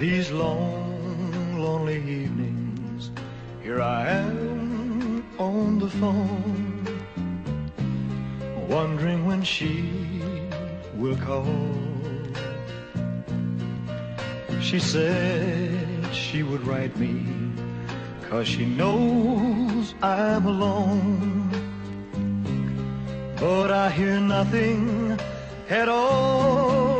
These long, lonely evenings, here I am on the phone, wondering when she will call. She said she would write me, cause she knows I'm alone. But I hear nothing at all.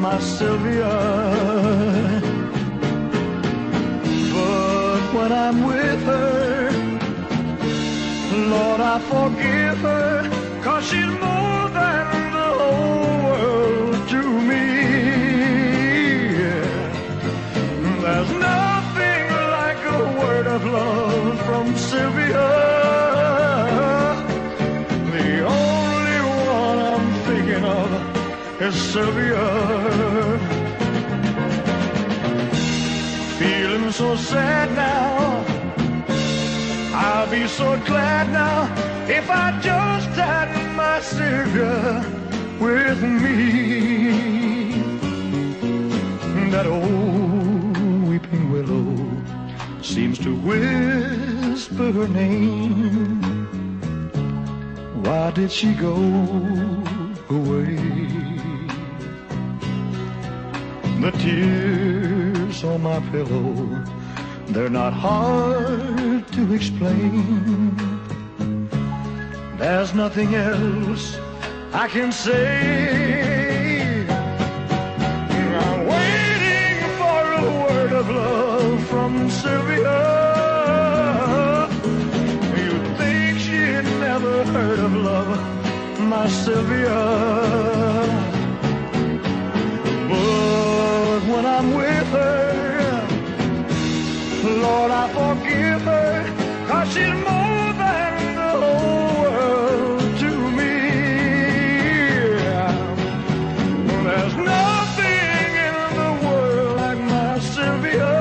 My Sylvia. But when I'm with her, Lord, I forgive her, cause she's more than the whole world to me. There's nothing Sylvia. Feeling so sad now. I'll be so glad now if I just had my Sylvia with me. That old weeping willow seems to whisper her name. Why did she go away? The tears on my pillow, they're not hard to explain. There's nothing else I can say. I'm waiting for a word of love from Sylvia. You'd think she'd never heard of love, my Sylvia. But her, Lord, I forgive her, cause she's more than the whole world to me. There's nothing in the world like my Sylvia.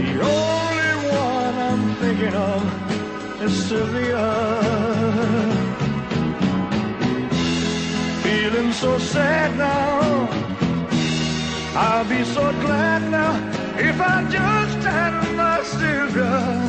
The only one I'm thinking of is Sylvia. Feeling so sad now. Be so glad now if I just had my me.